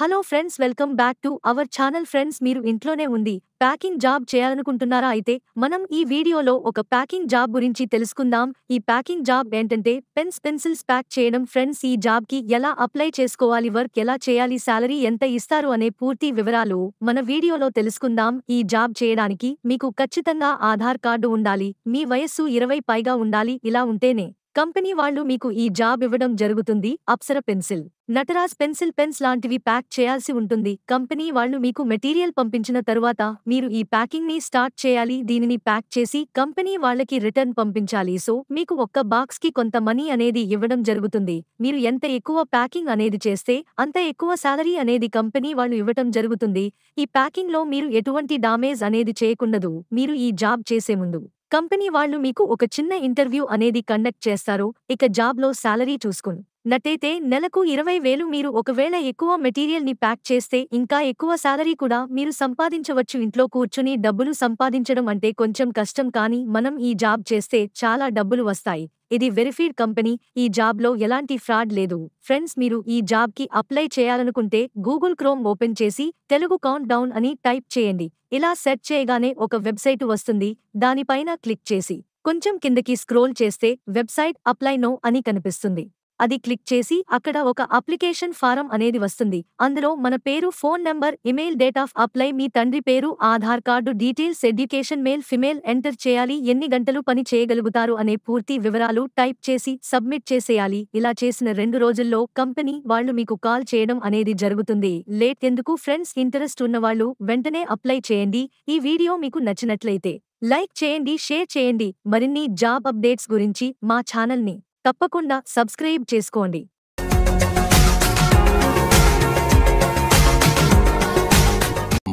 Hello friends welcome back to our channel. Friends మీరు ఇంట్లోనే ఉంది ప్యాకింగ్ జాబ్ చేయాలనుకుంటున్నారా అయితే మనం ఈ వీడియోలో ఒక ప్యాకింగ్ జాబ్ గురించి తెలుసుకుందాం. ఈ ప్యాకింగ్ జాబ్ ఏంటంటే పెన్స్ పెన్సిల్స్ ప్యాక్ చేయడం. ఫ్రెండ్స్ ఈ జాబ్కి ఎలా అప్లై చేసుకోవాలి వర్క్ ఎలా చేయాలి సాలరీ ఎంత ఇస్తారు అనే పూర్తి వివరాలు మన వీడియోలో తెలుసుకుందాం. ఈ జాబ్ చేయడానికి మీకు ఖచ్చితంగా ఆధార్ కార్డు ఉండాలి. మీ వయస్సు ఇరవై పైగా ఉండాలి. ఇలా ఉంటేనే కంపెనీ వాళ్ళు మీకు ఈ జాబ్ ఇవ్వడం జరుగుతుంది. Apsara pencil. Nataraj pencil pens లాంటివి ప్యాక్ చేయాల్సి ఉంటుంది. కంపెనీ వాళ్ళు మీకు మెటీరియల్ పంపించిన తరువాత మీరు ఈ ప్యాకింగ్ని స్టార్ట్ చేయాలి. దీనిని ప్యాక్ చేసి కంపెనీ వాళ్ళకి రిటర్న్ పంపించాలి. సో మీకు ఒక్క బాక్స్కి కొంత మనీ అనేది ఇవ్వడం జరుగుతుంది. మీరు ఎంత ఎక్కువ ప్యాకింగ్ అనేది చేస్తే అంత ఎక్కువ శాలరీ అనేది కంపెనీ వాళ్ళు ఇవ్వటం జరుగుతుంది. ఈ ప్యాకింగ్లో మీరు ఎటువంటి డామేజ్ అనేది చేయకుండదు. మీరు ఈ జాబ్ చేసే ముందు. కంపెనీ వాళ్ళు మీకు ఒక చిన్న ఇంటర్వ్యూ అనేది కండక్ట్ చేస్తారు ఇక జాబ్లో సాలరీ చూసుకుని. నట్టయితే నెలకు ఇరవై వేలు మీరు ఒకవేళ ఎక్కువ మెటీరియల్ని ప్యాక్ చేస్తే ఇంకా ఎక్కువ సాలరీ కూడా మీరు సంపాదించవచ్చు. ఇంట్లో కూర్చుని డబ్బులు సంపాదించడం అంటే కొంచెం కష్టం కానీ మనం ఈ జాబ్ చేస్తే చాలా డబ్బులు వస్తాయి. ఇది వెరిఫైడ్ కంపెనీ ఈ జాబ్లో ఎలాంటి ఫ్రాడ్ లేదు. ఫ్రెండ్స్ మీరు ఈ జాబ్కి అప్లై చేయాలనుకుంటే గూగుల్ క్రోమ్ ఓపెన్ చేసి తెలుగు కౌంట్ డౌన్ అని టైప్ చేయండి. ఇలా సెర్చ్ చేయగానే ఒక వెబ్సైట్ వస్తుంది దానిపైన క్లిక్ చేసి. కొంచెం కిందకి స్క్రోల్ చేస్తే వెబ్సైట్ అప్లై నో అని కనిపిస్తుంది. అది క్లిక్ చేసి అక్కడ ఒక అప్లికేషన్ ఫారం అనేది వస్తుంది. అందులో మన పేరు phone number email date of apply మీ తండ్రి పేరు Aadhaar card details education male female enter చేయాలి ఎన్ని గంటలు పని చేయగలుగుతారు అనే పూర్తి వివరాలు టైప్ చేసి సబ్మిట్ చేసేయాలి. ఇలా చేసిన రెండు రోజుల్లో కంపెనీ వాళ్ళు మీకు కాల్ చేయడం అనేది జరుగుతుంది. లేట్ ఎందుకు? ఫ్రెండ్స్ ఇంట్రెస్ట్ ఉన్నవాళ్ళు వెంటనే అప్లై చేయండి. ఈ వీడియో మీకు నచ్చినట్లయితే లైక్ చేయండి షేర్ చేయండి. మరిన్ని జాబ్ అప్డేట్స్ గురించి మా ఛానల్ని తప్పకుండా సబ్స్క్రైబ్ చేసుకోండి.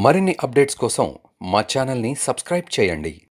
మరిన్ని అప్డేట్స్ కోసం మా ఛానల్ని సబ్స్క్రైబ్ చేయండి.